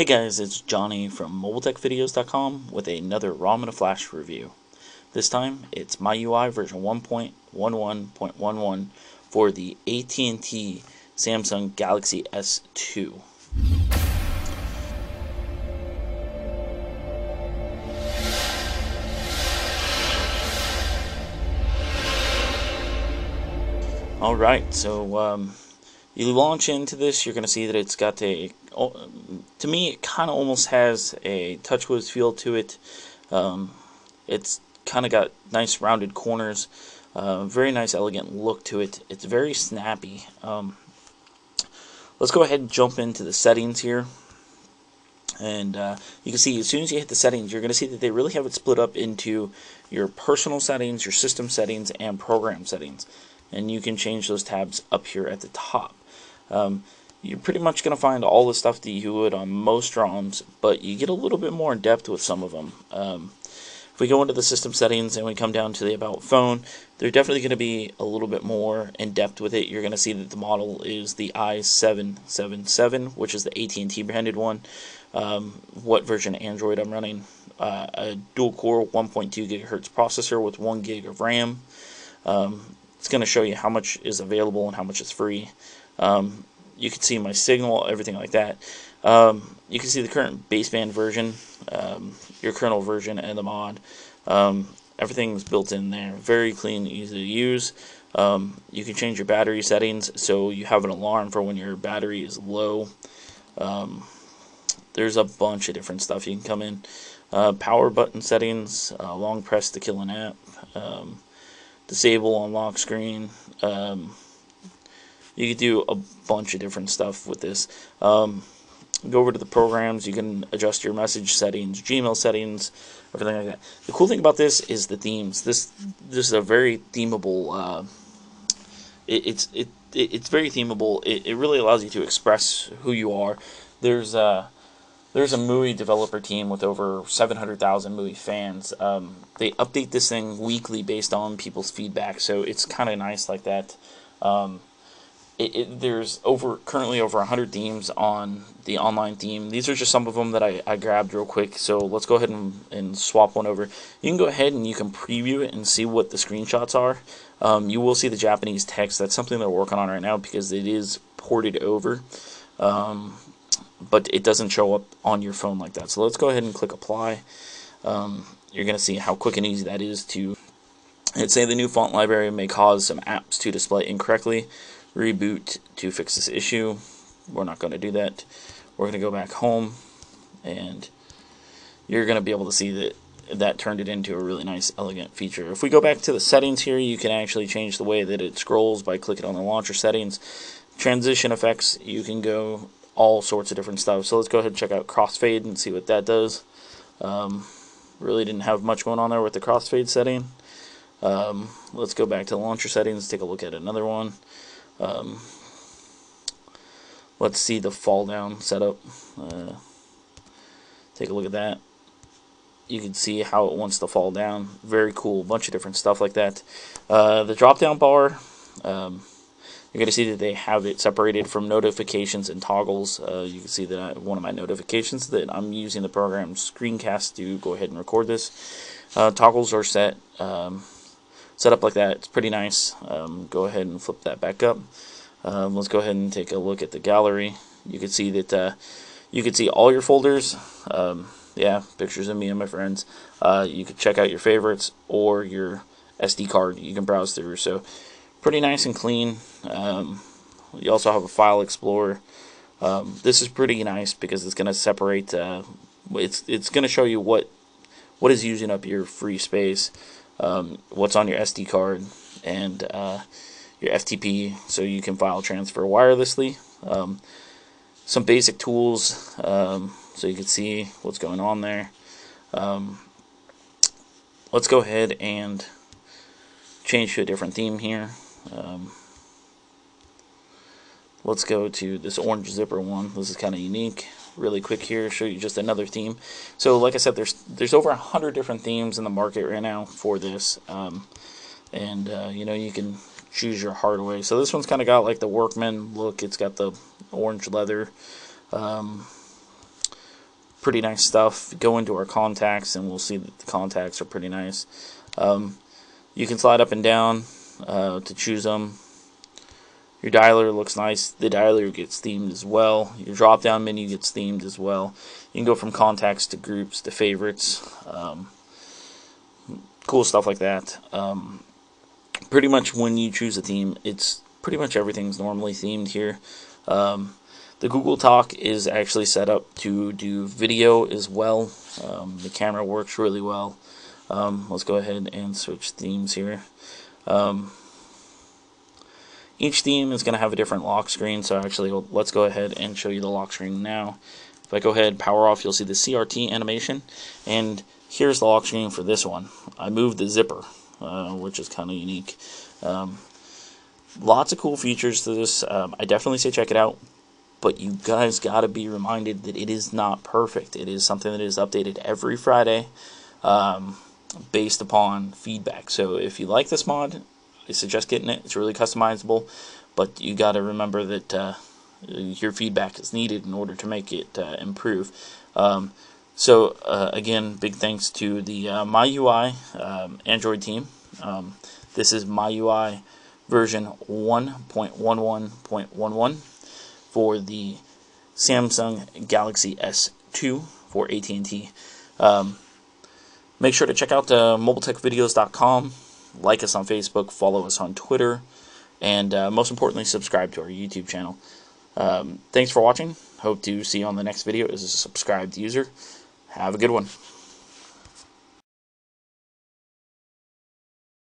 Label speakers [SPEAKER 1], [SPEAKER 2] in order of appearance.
[SPEAKER 1] Hey guys, it's Johnny from MobileTechVideos.com with another ROM in a Flash review. This time, it's MIUI version 1.11.11 for the AT&T Samsung Galaxy S2. Alright, so um, you launch into this, you're going to see that it's got a, to me, it kind of almost has a TouchWiz feel to it. Um, it's kind of got nice rounded corners, uh, very nice, elegant look to it. It's very snappy. Um, let's go ahead and jump into the settings here. And uh, you can see as soon as you hit the settings, you're going to see that they really have it split up into your personal settings, your system settings, and program settings and you can change those tabs up here at the top. Um, you're pretty much going to find all the stuff that you would on most ROMs, but you get a little bit more in depth with some of them. Um, if we go into the system settings and we come down to the About Phone, they're definitely going to be a little bit more in depth with it. You're going to see that the model is the i777, which is the AT&T branded one. Um, what version of Android I'm running? Uh, a dual core 1.2 gigahertz processor with 1 gig of RAM. Um, it's going to show you how much is available and how much is free. Um, you can see my signal, everything like that. Um, you can see the current baseband version, um, your kernel version, and the mod. Um, everything's built in there. Very clean, easy to use. Um, you can change your battery settings so you have an alarm for when your battery is low. Um, there's a bunch of different stuff you can come in. Uh, power button settings, uh, long press to kill an app. Um, disable on lock screen. You can do a bunch of different stuff with this. Um, go over to the programs. You can adjust your message settings, Gmail settings, everything like that. The cool thing about this is the themes. This this is a very themable. Uh, it, it's it, it, it's very themable. It, it really allows you to express who you are. There's uh there's a MIUI developer team with over 700,000 MIUI fans. Um, they update this thing weekly based on people's feedback, so it's kind of nice like that. Um, it, it, there's over currently over 100 themes on the online theme. These are just some of them that I, I grabbed real quick. So let's go ahead and, and swap one over. You can go ahead and you can preview it and see what the screenshots are. Um, you will see the Japanese text. That's something they're working on right now because it is ported over. Um, but it doesn't show up on your phone like that. So let's go ahead and click apply. Um, you're going to see how quick and easy that is to Let's say the new font library may cause some apps to display incorrectly. Reboot to fix this issue. We're not going to do that. We're going to go back home and you're going to be able to see that that turned it into a really nice elegant feature. If we go back to the settings here, you can actually change the way that it scrolls by clicking on the launcher settings. Transition effects, you can go all sorts of different stuff. So let's go ahead and check out crossfade and see what that does. Um, really didn't have much going on there with the crossfade setting. Um, let's go back to the launcher settings, take a look at another one. Um, let's see the fall down setup. Uh, take a look at that. You can see how it wants to fall down. Very cool, bunch of different stuff like that. Uh, the drop down bar, um, you're going to see that they have it separated from notifications and toggles. Uh, you can see that I, one of my notifications that I'm using the program screencast to go ahead and record this. Uh, toggles are set um, set up like that. It's pretty nice. Um, go ahead and flip that back up. Um, let's go ahead and take a look at the gallery. You can see that uh, you can see all your folders. Um, yeah, pictures of me and my friends. Uh, you can check out your favorites or your SD card you can browse through. So pretty nice and clean. Um, you also have a file explorer. Um, this is pretty nice because it's going to separate. Uh, it's it's going to show you what what is using up your free space, um, what's on your SD card, and uh, your FTP, so you can file transfer wirelessly. Um, some basic tools, um, so you can see what's going on there. Um, let's go ahead and change to a different theme here. Um, let's go to this orange zipper one. This is kind of unique. Really quick here, show you just another theme. So, like I said, there's there's over a hundred different themes in the market right now for this, um, and uh, you know you can choose your hard way. So this one's kind of got like the workman look. It's got the orange leather. Um, pretty nice stuff. Go into our contacts and we'll see that the contacts are pretty nice. Um, you can slide up and down uh, to choose them. Your dialer looks nice. The dialer gets themed as well. Your drop down menu gets themed as well. You can go from contacts to groups to favorites. Um, cool stuff like that. Um, pretty much when you choose a theme, it's pretty much everything's normally themed here. Um, the Google Talk is actually set up to do video as well. Um, the camera works really well. Um, let's go ahead and switch themes here. Um, each theme is going to have a different lock screen, so actually let's go ahead and show you the lock screen now. If I go ahead power off, you'll see the CRT animation, and here's the lock screen for this one. I moved the zipper, uh, which is kind of unique. Um, lots of cool features to this. Um, I definitely say check it out but you guys got to be reminded that it is not perfect. It is something that is updated every Friday um, based upon feedback. So if you like this mod, I suggest getting it. It's really customizable, but you got to remember that uh, your feedback is needed in order to make it uh, improve. Um, so uh, again, big thanks to the uh, MIUI um, Android team. Um, this is MIUI version 1.11.11 for the Samsung Galaxy S2 for AT&T. Um, make sure to check out uh, mobiletechvideos.com, like us on Facebook, follow us on Twitter, and uh, most importantly, subscribe to our YouTube channel. Um, thanks for watching. Hope to see you on the next video as a subscribed user. Have a good one.